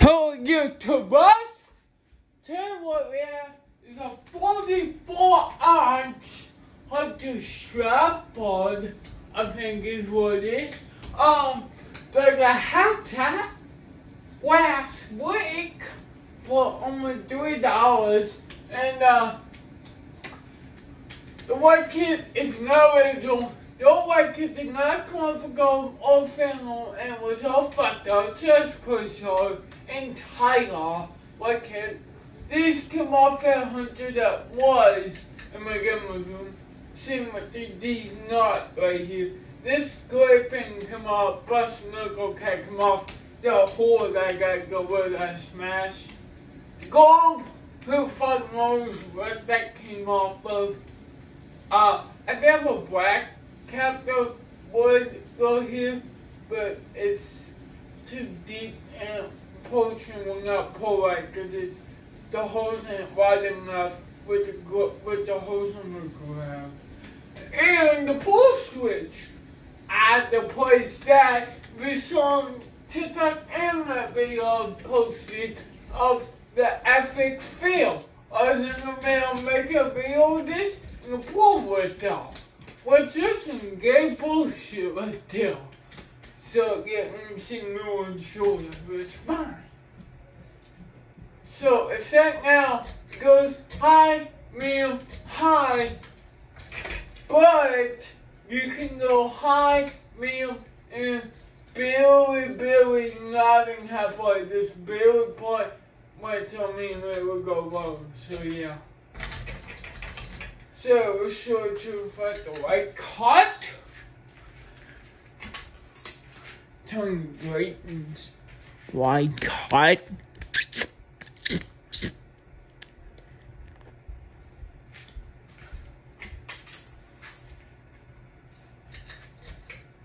Hello, YouTubers! Today what we have is a 44 ounce Hunter Stratford, I think is what it is. Um, but the hat last week for only three dollars, and uh, the white kid is no original. Old white kid did not come for gold or fennel and was all fucked up, just hard and Tyler white kid. this come off at hundred that was in my grandma's room. See my these not right here. This gray thing come off, bust knuckle cat come off the hole that I gotta go I smash. Gold, who fuck knows what that came off of. Uh, I have a black cap that would go here, but it's too deep and poaching will not pull right because it's the hose ain't wide enough with the with the hose on the ground. And the pull switch at the place that we saw TikTok and that video posted of the epic feel. I was in the middle making a video of this and the pool went down. What's this some gay bullshit right there? So get me some new insurance, but it's fine. So it's that now goes high, medium, high, but you can go high, medium, and barely, barely nodding halfway. This barely part might tell me it will go low. So yeah. So we're sure to find the right cut. Tony Drayton's white cut.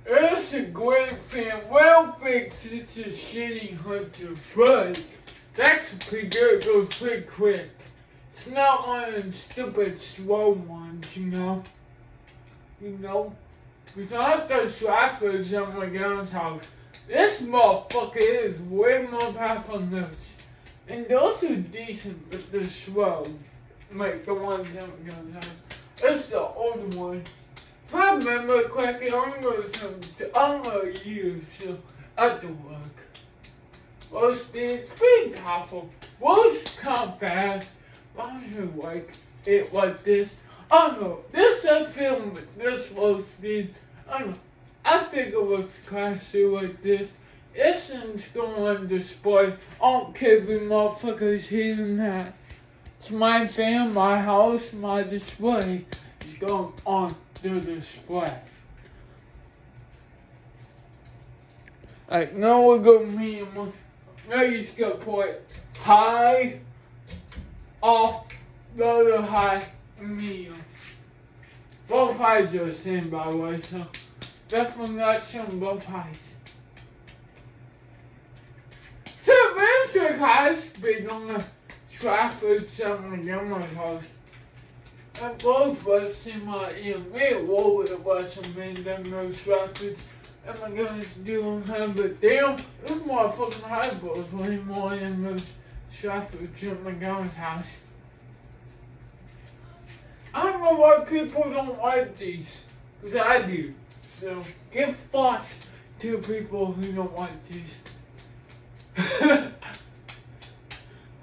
It's a great film. Well fixed. It's a shitty hunter, but that's pretty good. It goes pretty quick. It's not one of them stupid slow ones, you know. You know. It's not the Stratfords at my grandma's house. This motherfucker is way more powerful than this. And those are decent, but they're slow. Like the ones at my grandma's house. It's the old one. If I remember correctly, I'm to I'm to use so at the work. Most speeds, pretty powerful. Most come fast. I don't like it like this. I know. This a film this low speed. I don't know. I think it looks classy like this. This thing's going on display. I don't motherfuckers hearing that. It's my fan, my house, my display. It's going on the display. Like, now we're going to me now you just gotta put high, off, the other high, and medium. Both highs are the same, by the way, so definitely not showing both highs. So, Venture has been on the traffic something in my house. And both of us seem like, you know, me and Wool the bus and me and them those traffic. Oh my goodness, doing him, but damn, this motherfucking high balls way more than those traffic at my grandma's house. I don't know why people don't like these, because I do. So, give fucked to people who don't like these.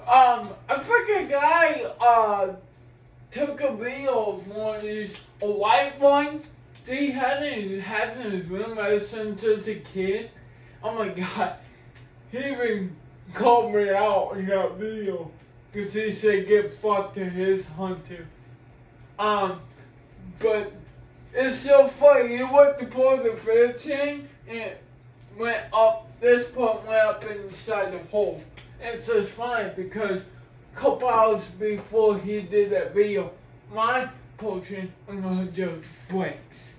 um, I think a guy, uh, took a video of one of these, a white one, he had in his, had in his room ever since as a kid. Oh my god. He even called me out in that video. Because he said get fucked to his hunter. Um, but it's so funny. He went to pull the 15 and went up, this part went up inside the hole. And it's just funny because a couple hours before he did that video, my poaching and just breaks.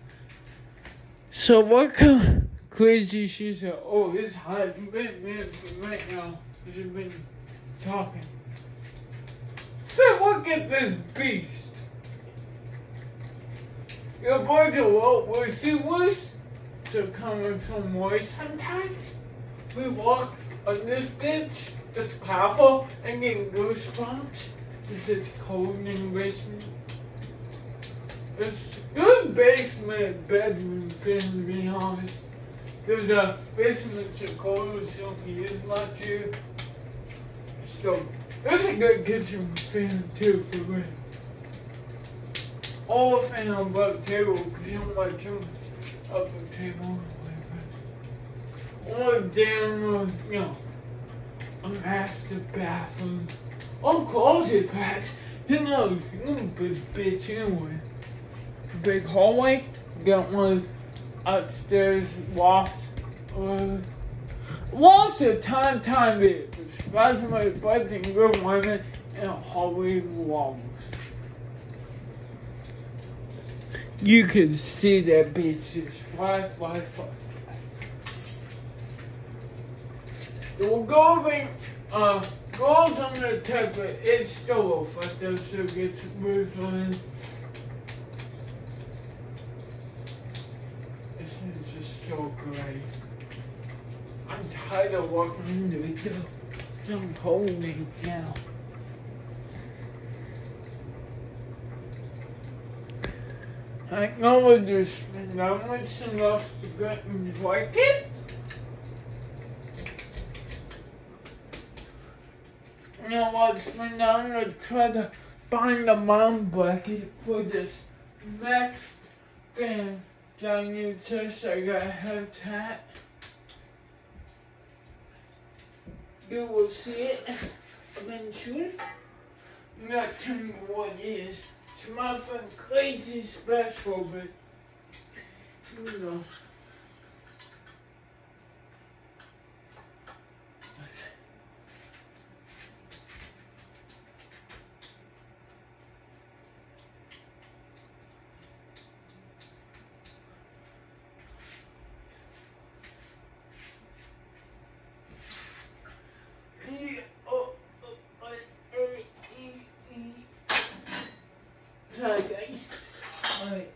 So what of crazy she said, oh, it's hot minutes right now. She's been talking. So look at this beast. Your boy Joel will see worse. So coming some moist sometimes. We walk on this bitch it's powerful and getting goosebumps. This is cold in basement. It's good basement bedroom fan to be honest. Because uh, the basements are cold, so don't use much here. So, this is a good kitchen fan too for me. All the fan the table because you don't like too much up the table. Or down, uh, you know, a master bathroom. Or closet pads. Knows? You're gonna be a bitch anyway. Big hallway. Got one of upstairs loft. Uh, lots of time time it. Spasmodic buds and good women and hallway walls. You can see that bitch just fly, fly, fly. The golden uh goals on the type of it's still off but those so gets moved on. This is just so great. I'm tired of walking into it though. I'm holding now. I know there's spend that much enough to get me like it. You know what's I'm gonna try to find a mom bucket for this next thing. John, you just I got a head tat. You will see it eventually. I'm not telling you what it is. It's nothing crazy special, but you know. Yeah, oh, oh, oh, eh, eh, eh. Sorry guys. Eh? Alright.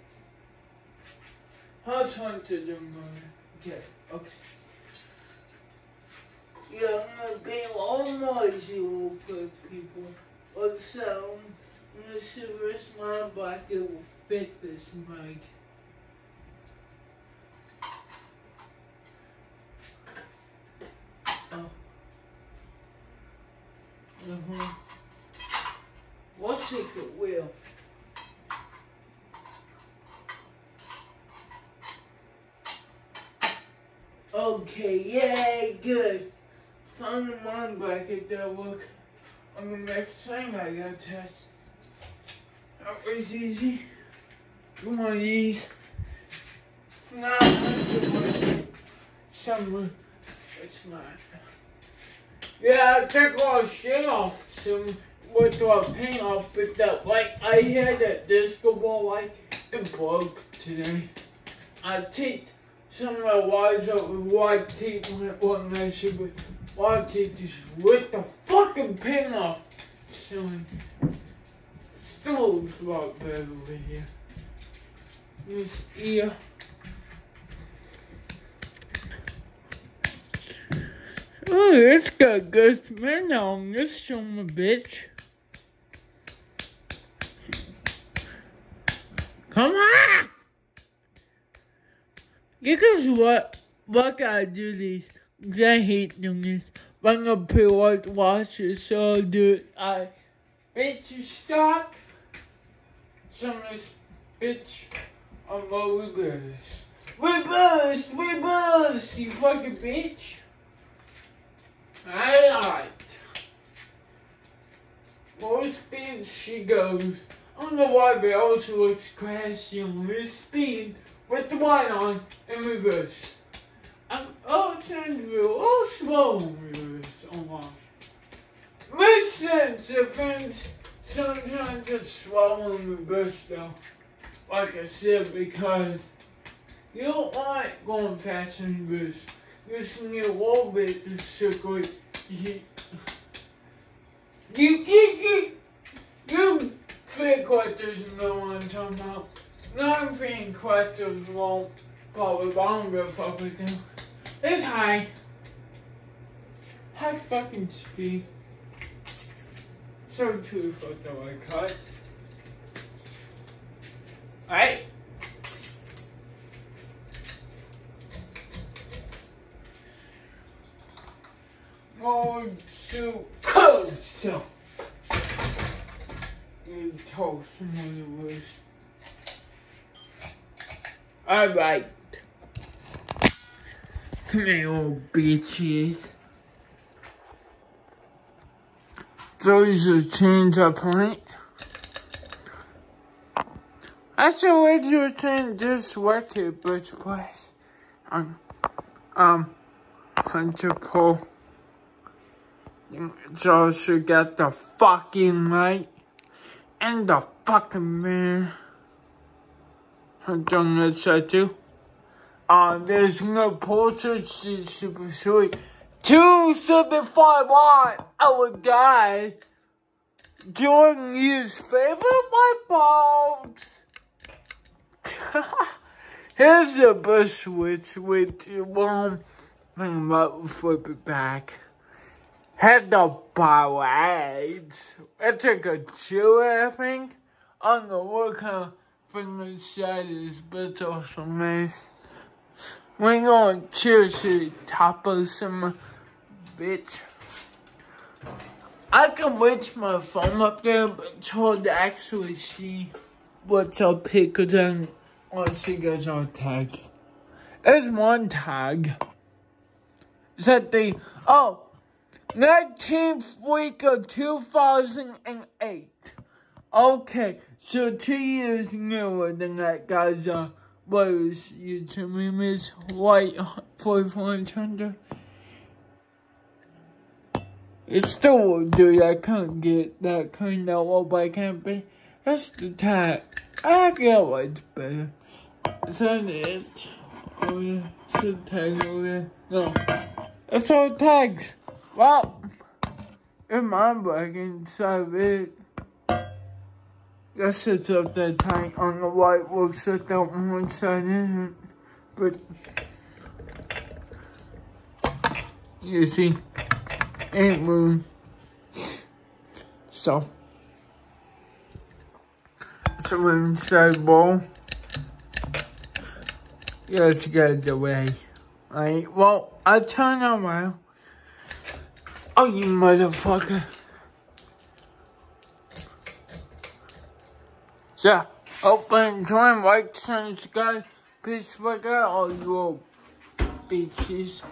How's hunted them Okay, okay. Yeah, I'm gonna be all noisy real quick, people. Also, I'm gonna see the of my bucket will fit this mic. Oh. Uh-huh. What secret wheel? Okay, yay, good. Found the one bracket that look on the next thing I got test. That was easy. One of these. Not some it's not. Yeah, I took all the shit off some with the paint off, but that light I had that disco ball light, it broke today. I taped some of the wires up with white teeth when it wasn't nicer, but white teeth just ripped the fucking paint off. Looks a lot better over here. This ear. Oh, it's got good smell on this son of a bitch. Come on! Because what, what can I do 'cause I hate doing this. I'm gonna put white washes, so do. I, bitch, you stop. Some of this bitch, I'm gonna reverse. Reverse, reverse, you fucking bitch. Alright. More speed she goes. I don't know why, but also looks classy on this speed with the white on in reverse. I'm oh turns real oh slow reverse my Makes sense if sometimes it's slow in reverse though. Like I said, because you don't like going fast in reverse. You just need a little bit to circulate you, you, you, you, you fit collectors know what I'm talking about. Non-fan collectors won't probably, but I don't give a fuck with them. It's high. high fucking speed. So too for the I cut. Alright. Going to close. You toast in other words. Alright. Come here, old bitches. Those are change up point. Actually, what you think this working, but was um um Hunter Paul. should get the fucking light and the fucking man. Hunter on the side too. Uh, there's no portrait, super sweet. 275 watt, I would die. Jordan his favorite light bulbs. Here's a bus switch with one thing about flip it back. Had the blades. It's like a chiller, I think. I don't know what thing the is, but it's also nice. We're gonna the top of some bitch. I can reach my phone up there, but it's hard to actually see what's up here because then all she gets our tags. There's one tag. Is that the, oh, 19th week of 2008. Okay, so two years newer than that guy's, uh, what was YouTube name is White 4400. It still won't do. I can't get that kind of up I can't be. That's the tag. I get what's better. Is that it? Oh yeah, should tag over there. No. It's all tags. Well, if my back inside it. Guess it's up that tight on the white looks like that one side isn't. But you see, ain't moving. So so inside bowl. Yeah, let's get the way. Alright, well, I'll turn around. Oh, you motherfucker. So, open, join, like, subscribe, peace, fuck out, all you bitches.